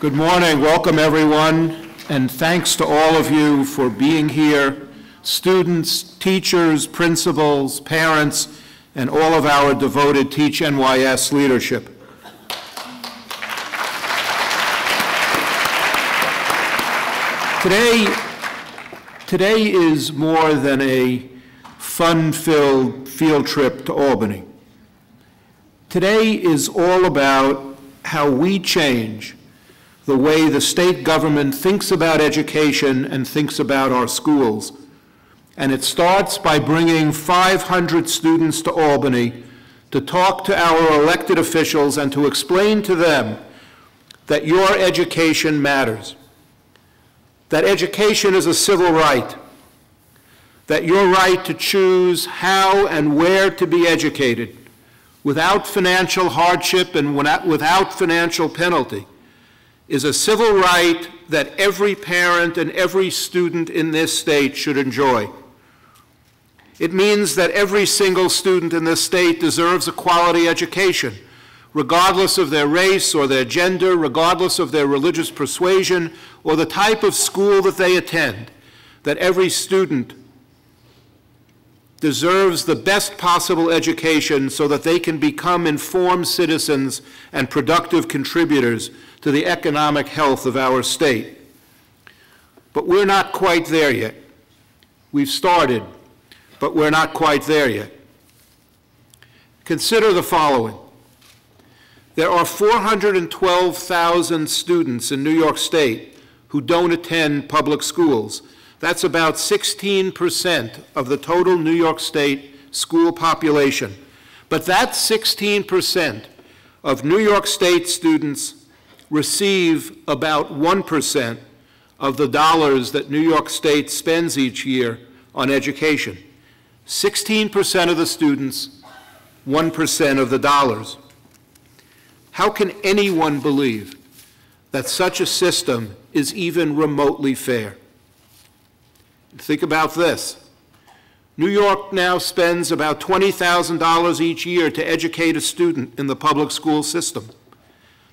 Good morning. Welcome, everyone, and thanks to all of you for being here, students, teachers, principals, parents, and all of our devoted Teach NYS leadership. Today, today is more than a fun-filled field trip to Albany. Today is all about how we change the way the state government thinks about education and thinks about our schools. And it starts by bringing 500 students to Albany to talk to our elected officials and to explain to them that your education matters, that education is a civil right, that your right to choose how and where to be educated without financial hardship and without financial penalty is a civil right that every parent and every student in this state should enjoy. It means that every single student in this state deserves a quality education, regardless of their race or their gender, regardless of their religious persuasion or the type of school that they attend, that every student deserves the best possible education so that they can become informed citizens and productive contributors to the economic health of our state. But we're not quite there yet. We've started, but we're not quite there yet. Consider the following. There are 412,000 students in New York State who don't attend public schools. That's about 16% of the total New York State school population. But that 16% of New York State students receive about 1% of the dollars that New York State spends each year on education. 16% of the students, 1% of the dollars. How can anyone believe that such a system is even remotely fair? Think about this. New York now spends about $20,000 each year to educate a student in the public school system.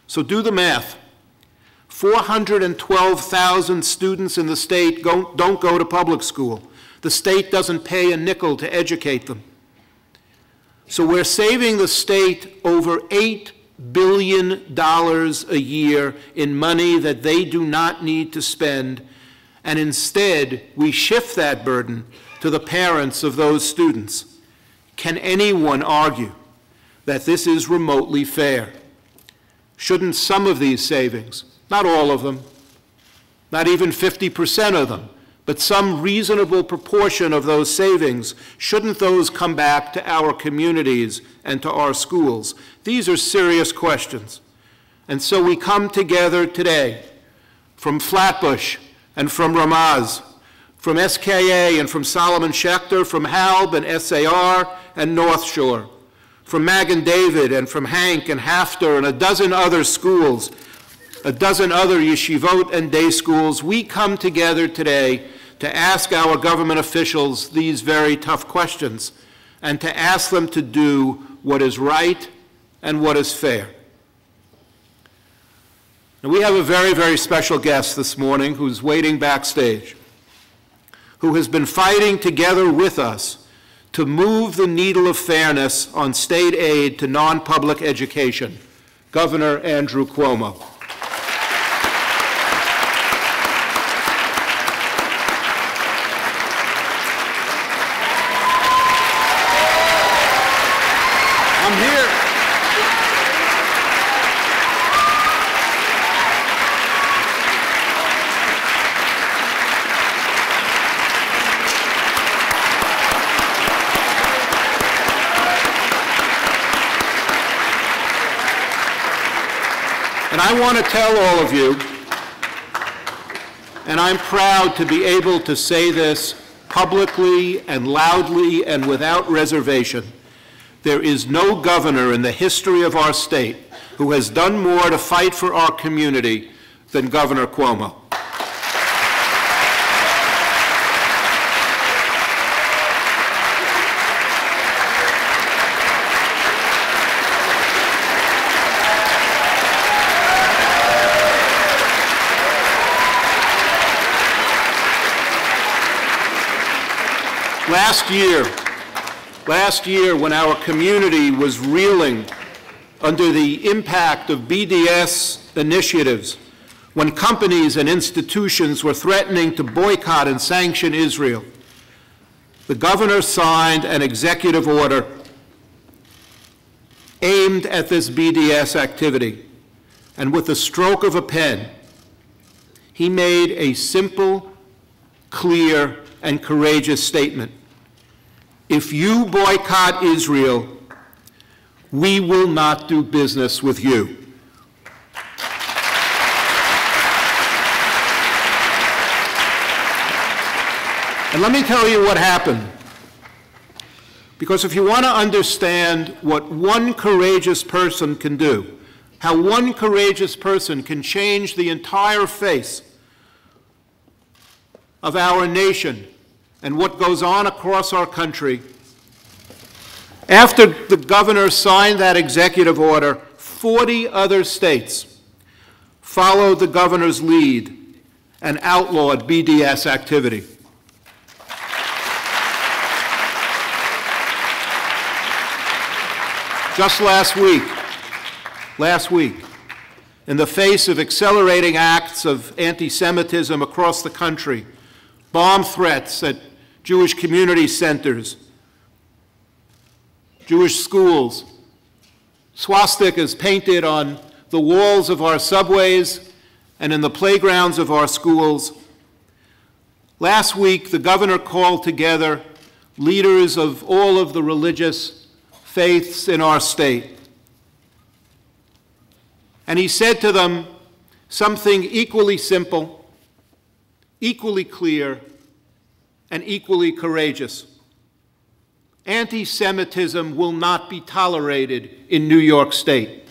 So do the math. 412,000 students in the state don't go to public school. The state doesn't pay a nickel to educate them. So we're saving the state over $8 billion a year in money that they do not need to spend and instead we shift that burden to the parents of those students. Can anyone argue that this is remotely fair? Shouldn't some of these savings, not all of them, not even 50% of them, but some reasonable proportion of those savings, shouldn't those come back to our communities and to our schools? These are serious questions. And so we come together today from Flatbush and from Ramaz, from SKA and from Solomon Schechter, from HALB and SAR and North Shore, from Magen David and from HANC and HAFTR and a dozen other schools, a dozen other yeshivot and day schools, we come together today to ask our government officials these very tough questions and to ask them to do what is right and what is fair. And we have a very, very special guest this morning who's waiting backstage, who has been fighting together with us to move the needle of fairness on state aid to non-public education, Governor Andrew Cuomo. And I want to tell all of you, and I'm proud to be able to say this publicly and loudly and without reservation, there is no governor in the history of our state who has done more to fight for our community than Governor Cuomo. Last year, last year when our community was reeling under the impact of BDS initiatives, when companies and institutions were threatening to boycott and sanction Israel, the governor signed an executive order aimed at this BDS activity. And with the stroke of a pen, he made a simple, clear, and courageous statement. If you boycott Israel, we will not do business with you. And let me tell you what happened. Because if you want to understand what one courageous person can do, how one courageous person can change the entire face of our nation and what goes on across our country, after the governor signed that executive order, 40 other states followed the governor's lead and outlawed BDS activity. Just last week, last week, in the face of accelerating acts of anti-Semitism across the country, bomb threats at Jewish community centers, Jewish schools, swastikas painted on the walls of our subways and in the playgrounds of our schools. Last week, the governor called together leaders of all of the religious faiths in our state. And he said to them something equally simple, equally clear, and equally courageous. Anti Semitism will not be tolerated in New York State.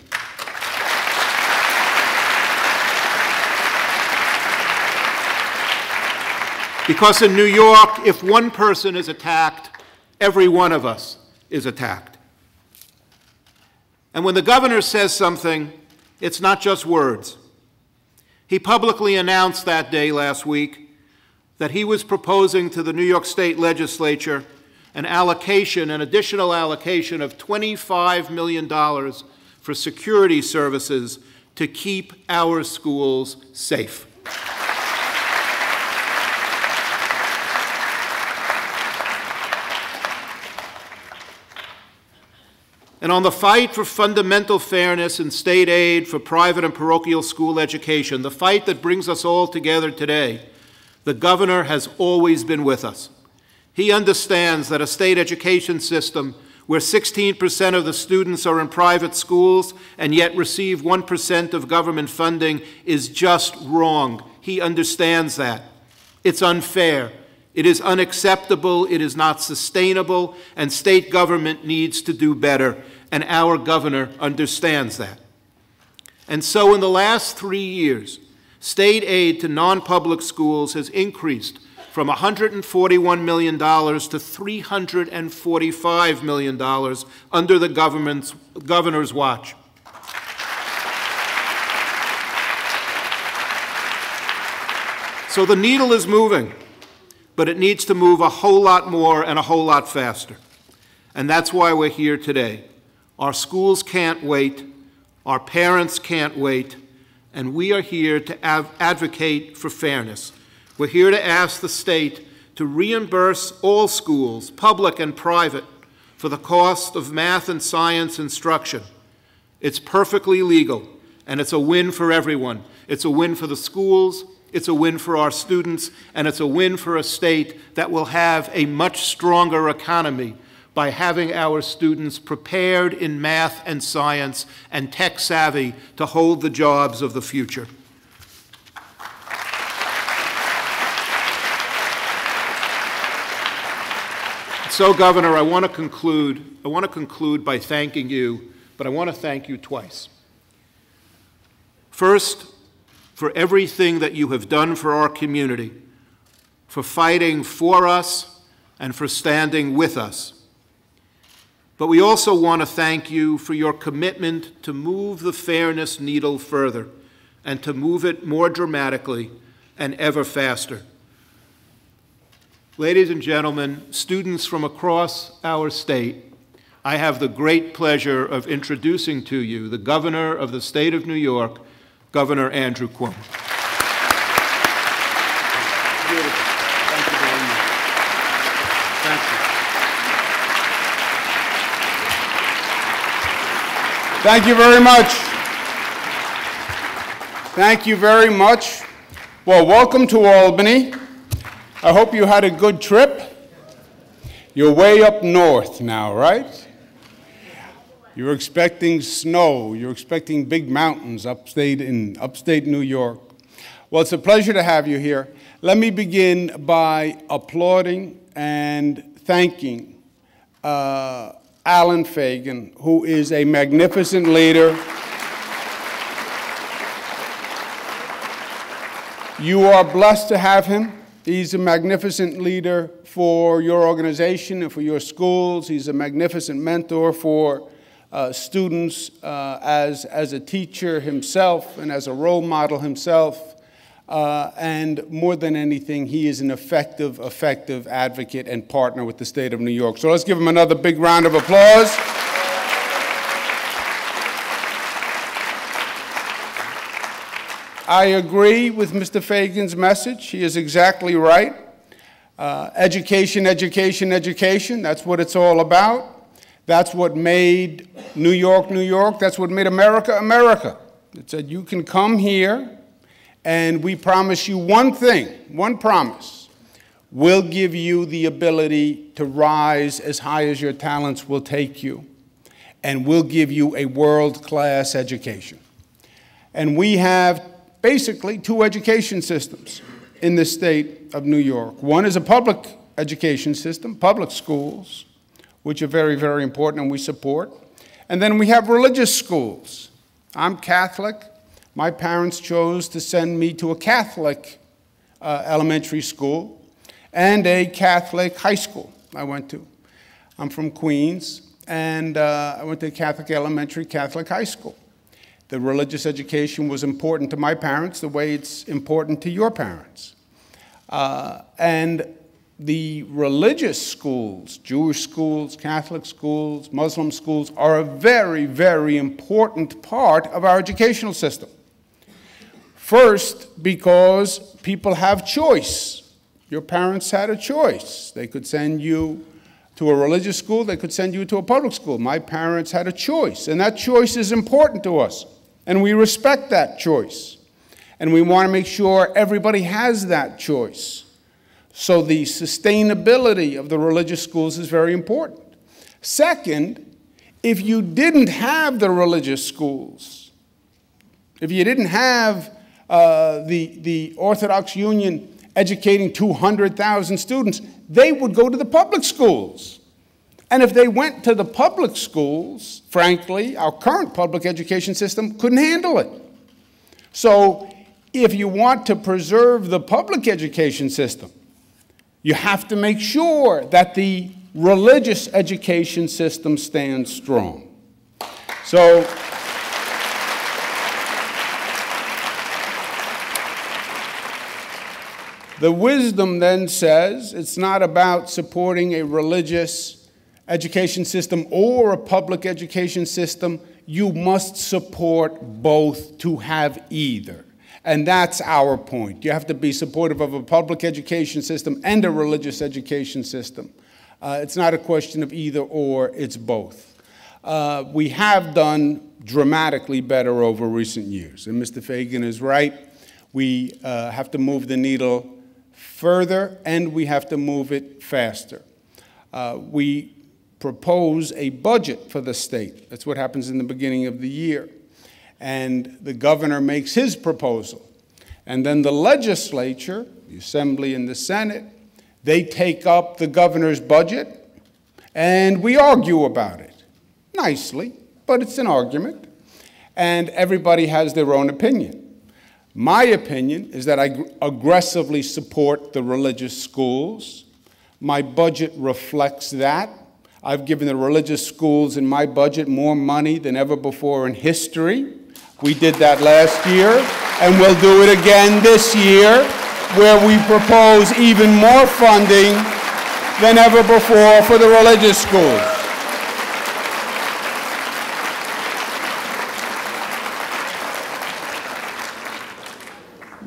Because in New York, if one person is attacked, every one of us is attacked. And when the governor says something, it's not just words. He publicly announced that day last week that he was proposing to the New York State legislature an allocation, an additional allocation of $25 million for security services to keep our schools safe. And on the fight for fundamental fairness and state aid for private and parochial school education, the fight that brings us all together today, the governor has always been with us. He understands that a state education system where 16% of the students are in private schools and yet receive 1% of government funding is just wrong. He understands that. It's unfair. It is unacceptable, it is not sustainable, and state government needs to do better, and our governor understands that. And so in the last three years, state aid to non-public schools has increased from $141 million to $345 million under the government's, governor's watch. So the needle is moving but it needs to move a whole lot more and a whole lot faster. And that's why we're here today. Our schools can't wait, our parents can't wait, and we are here to advocate for fairness. We're here to ask the state to reimburse all schools, public and private, for the cost of math and science instruction. It's perfectly legal, and it's a win for everyone. It's a win for the schools, it's a win for our students, and it's a win for a state that will have a much stronger economy by having our students prepared in math and science and tech savvy to hold the jobs of the future. So, Governor, I want to conclude. I want to conclude by thanking you, but I want to thank you twice. First, for everything that you have done for our community, for fighting for us and for standing with us. But we also want to thank you for your commitment to move the fairness needle further and to move it more dramatically and ever faster. Ladies and gentlemen, students from across our state, I have the great pleasure of introducing to you the governor of the state of New York, Governor Andrew Cuomo. Beautiful. Thank you very much. Thank you. Thank you very much. Thank you very much. Well, welcome to Albany. I hope you had a good trip. You're way up north now, right? You're expecting snow. You're expecting big mountains upstate in upstate New York. Well, it's a pleasure to have you here. Let me begin by applauding and thanking uh, Allen Fagin, who is a magnificent leader. You are blessed to have him. He's a magnificent leader for your organization and for your schools. He's a magnificent mentor for uh, students uh, as, as a teacher himself and as a role model himself. Uh, and more than anything, he is an effective, effective advocate and partner with the state of New York. So let's give him another big round of applause. I agree with Mr. Fagin's message. He is exactly right. Uh, education, education, education, that's what it's all about. That's what made New York, New York. That's what made America, America. It said you can come here and we promise you one thing, one promise. We'll give you the ability to rise as high as your talents will take you, and we'll give you a world class education. And we have basically two education systems in the state of New York. One is a public education system, public schools, which are very, very important and we support. And then we have religious schools. I'm Catholic. My parents chose to send me to a Catholic uh, elementary school and a Catholic high school I went to. I'm from Queens, and uh, I went to Catholic elementary, Catholic high school. The religious education was important to my parents the way it's important to your parents. Uh, and the religious schools, Jewish schools, Catholic schools, Muslim schools, are a very, very important part of our educational system. First, because people have choice. Your parents had a choice. They could send you to a religious school, they could send you to a public school. My parents had a choice, and that choice is important to us. And we respect that choice. And we want to make sure everybody has that choice. So the sustainability of the religious schools is very important. Second, if you didn't have the religious schools, if you didn't have uh, the, the Orthodox Union educating 200,000 students, they would go to the public schools. And if they went to the public schools, frankly, our current public education system couldn't handle it. So if you want to preserve the public education system, you have to make sure that the religious education system stands strong. So, the wisdom then says it's not about supporting a religious education system or a public education system, you must support both to have either. And that's our point. You have to be supportive of a public education system and a religious education system. Uh, it's not a question of either or, it's both. Uh, we have done dramatically better over recent years. And Mr. Fagin is right. We uh, have to move the needle further and we have to move it faster. Uh, we propose a budget for the state. That's what happens in the beginning of the year. And the governor makes his proposal. And then the legislature, the Assembly and the Senate, they take up the governor's budget and we argue about it. Nicely, but it's an argument. And everybody has their own opinion. My opinion is that I aggressively support the religious schools. My budget reflects that. I've given the religious schools in my budget more money than ever before in history. We did that last year, and we'll do it again this year. where we propose even more funding than ever before for the religious schools.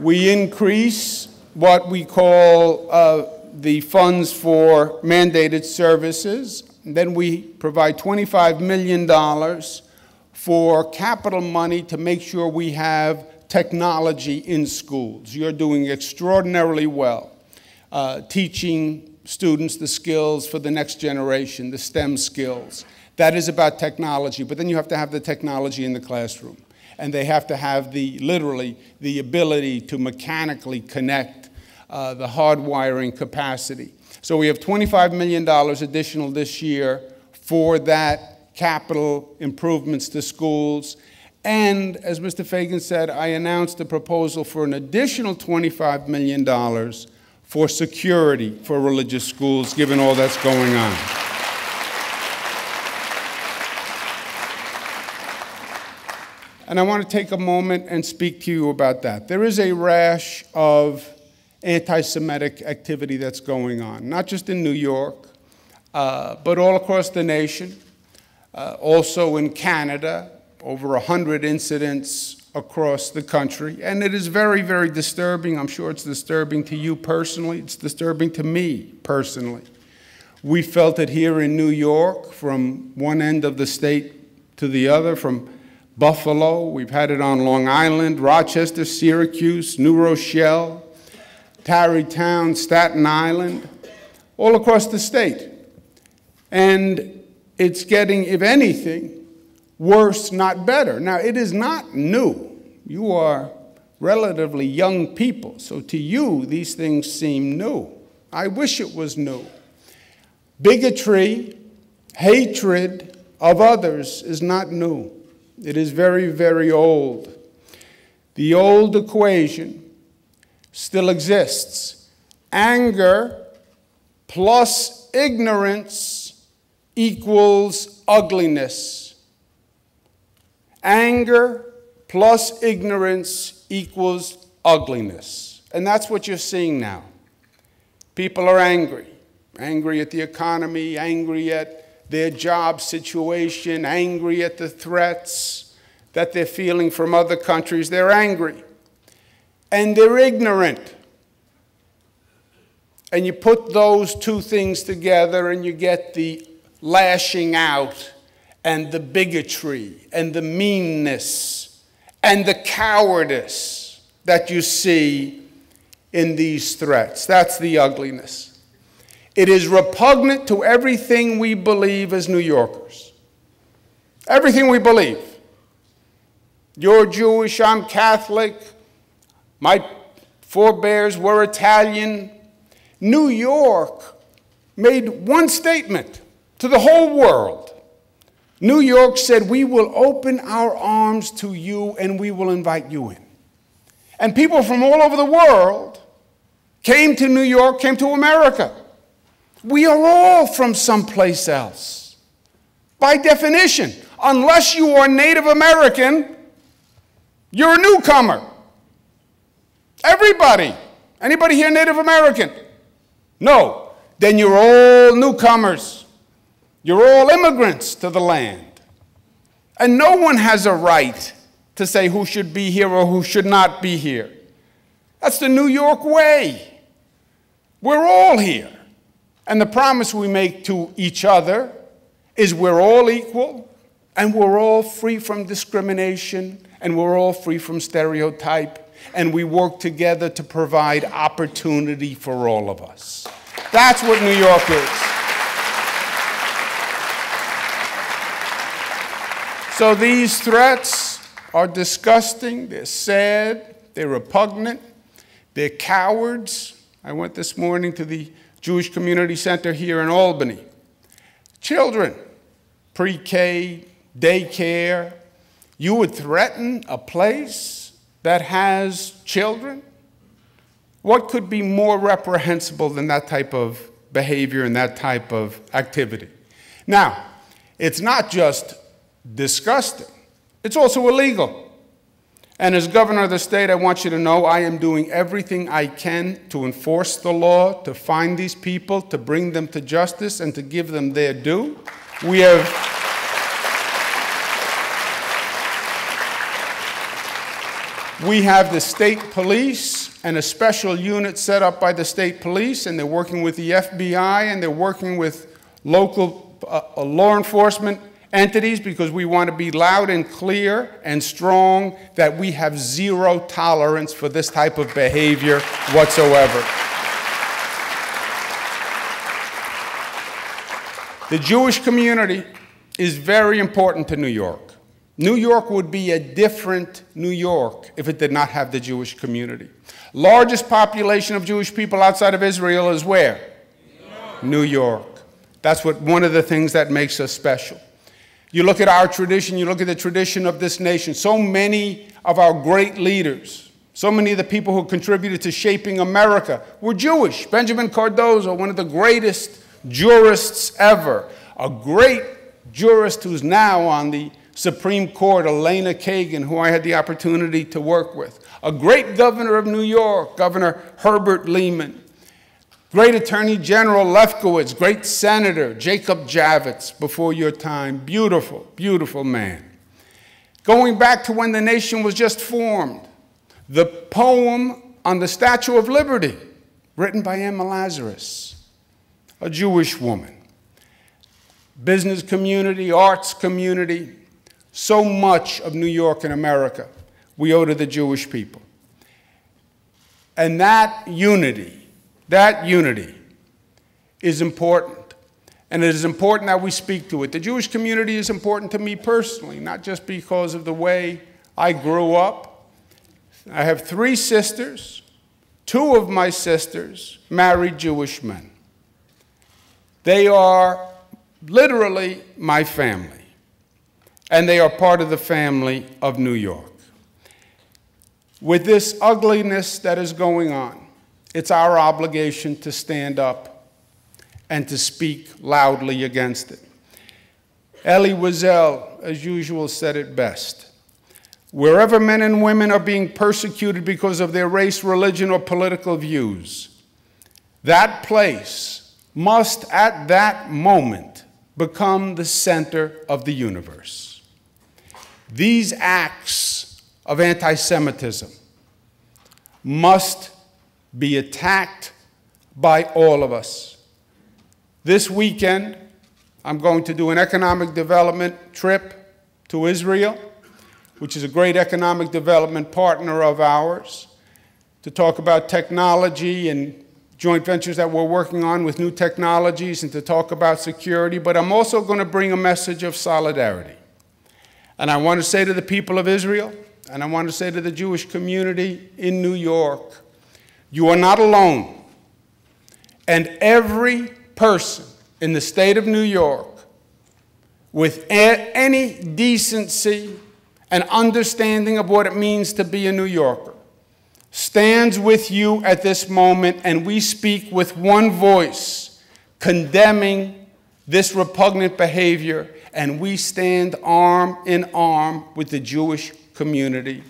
We increase what we call uh, the funds for mandated services. Then we provide $25 million for capital money to make sure we have technology in schools. You're doing extraordinarily well, uh, teaching students the skills for the next generation, the STEM skills. That is about technology, but then you have to have the technology in the classroom. And they have to have the, literally, the ability to mechanically connect uh, the hardwiring capacity. So we have $25 million additional this year for that capital improvements to schools. And as Mr. Fagin said, I announced a proposal for an additional $25 million for security for religious schools, given all that's going on. And I want to take a moment and speak to you about that. There is a rash of anti Semitic activity that's going on, not just in New York, uh, but all across the nation, uh, also in Canada, over 100 incidents across the country. And it is very, very disturbing. I'm sure it's disturbing to you personally, it's disturbing to me personally. We felt it here in New York from one end of the state to the other, from Buffalo, we've had it on Long Island, Rochester, Syracuse, New Rochelle, Tarrytown, Staten Island, all across the state. And it's getting, if anything, worse, not better. Now, it is not new. You are relatively young people, so to you, these things seem new. I wish it was new. Bigotry, hatred of others is not new. It is very, very old. The old equation still exists. Anger plus ignorance equals ugliness. Anger plus ignorance equals ugliness. And that's what you're seeing now. People are angry. Angry at the economy, angry at their job situation, angry at the threats that they're feeling from other countries. They're angry and they're ignorant. And you put those two things together and you get the lashing out and the bigotry and the meanness and the cowardice that you see in these threats. That's the ugliness. It is repugnant to everything we believe as New Yorkers. Everything we believe. You're Jewish, I'm Catholic, my forebears were Italian. New York made one statement to the whole world. New York said, We will open our arms to you and we will invite you in. And people from all over the world came to New York, came to America. We are all from someplace else. By definition, unless you are Native American, you're a newcomer. Everybody. Anybody here Native American? No. Then you're all newcomers. You're all immigrants to the land. And no one has a right to say who should be here or who should not be here. That's the New York way. We're all here. And the promise we make to each other is we're all equal and we're all free from discrimination and we're all free from stereotype and we work together to provide opportunity for all of us. That's what New York is. So these threats are disgusting, they're sad, they're repugnant, they're cowards. I went this morning to the Jewish Community Center here in Albany. Children, pre K, daycare, you would threaten a place that has children, what could be more reprehensible than that type of behavior and that type of activity? Now, it's not just disgusting, it's also illegal. And as governor of the state, I want you to know I am doing everything I can to enforce the law, to find these people, to bring them to justice, and to give them their due. We have. We have the state police and a special unit set up by the state police, and they're working with the FBI and they're working with local uh, law enforcement entities because we want to be loud and clear and strong that we have zero tolerance for this type of behavior whatsoever. The Jewish community is very important to New York. New York would be a different New York if it did not have the Jewish community. Largest population of Jewish people outside of Israel is where? New York. New York. That's what one of the things that makes us special. You look at our tradition, you look at the tradition of this nation. So many of our great leaders, so many of the people who contributed to shaping America were Jewish. Benjamin Cardozo, one of the greatest jurists ever, a great jurist who's now on the Supreme Court, Elena Kagan, who I had the opportunity to work with, a great governor of New York, Governor Herbert Lehman, Great Attorney General Lefkowitz, great Senator Jacob Javits before your time. Beautiful, beautiful man. Going back to when the nation was just formed, the poem on the Statue of Liberty, written by Emma Lazarus, a Jewish woman. Business community, arts community, so much of New York and America we owe to the Jewish people. And that unity that unity is important. And it is important that we speak to it. The Jewish community is important to me personally, not just because of the way I grew up. I have three sisters. Two of my sisters married Jewish men. They are literally my family, and they are part of the family of New York. With this ugliness that is going on, it's our obligation to stand up and to speak loudly against it. Elie Wiesel, as usual, said it best. Wherever men and women are being persecuted because of their race, religion, or political views, that place must at that moment become the center of the universe. These acts of anti Semitism must be attacked by all of us. This weekend, I'm going to do an economic development trip to Israel, which is a great economic development partner of ours, to talk about technology and joint ventures that we're working on with new technologies and to talk about security, but I'm also going to bring a message of solidarity. And I want to say to the people of Israel, and I want to say to the Jewish community in New York, you are not alone. And every person in the state of New York with any decency and understanding of what it means to be a New Yorker stands with you at this moment, and we speak with one voice condemning this repugnant behavior, and we stand arm in arm with the Jewish community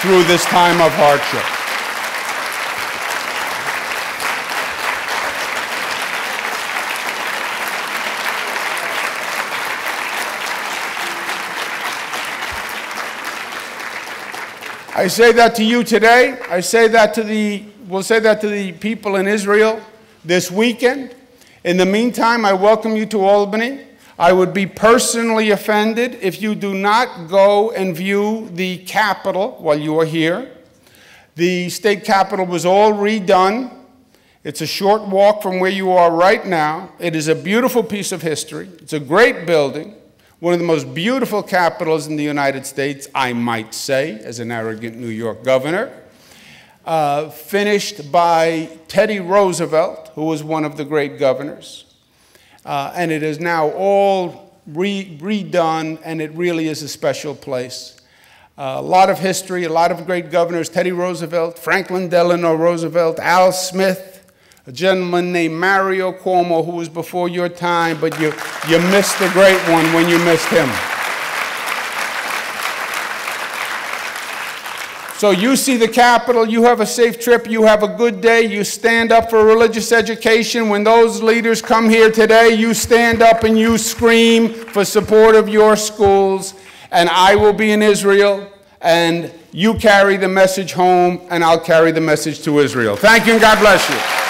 through this time of hardship. I say that to you today. I say that to the, we'll say that to the people in Israel this weekend. In the meantime, I welcome you to Albany. I would be personally offended if you do not go and view the Capitol while you are here. The state capitol was all redone. It's a short walk from where you are right now. It is a beautiful piece of history. It's a great building one of the most beautiful capitals in the United States, I might say, as an arrogant New York governor, uh, finished by Teddy Roosevelt, who was one of the great governors. Uh, and it is now all re redone, and it really is a special place. Uh, a lot of history, a lot of great governors Teddy Roosevelt, Franklin Delano Roosevelt, Al Smith, a gentleman named Mario Cuomo who was before your time, but you, you missed the great one when you missed him. So you see the Capitol, you have a safe trip, you have a good day, you stand up for religious education. When those leaders come here today, you stand up and you scream for support of your schools. And I will be in Israel, and you carry the message home, and I'll carry the message to Israel. Thank you, and God bless you.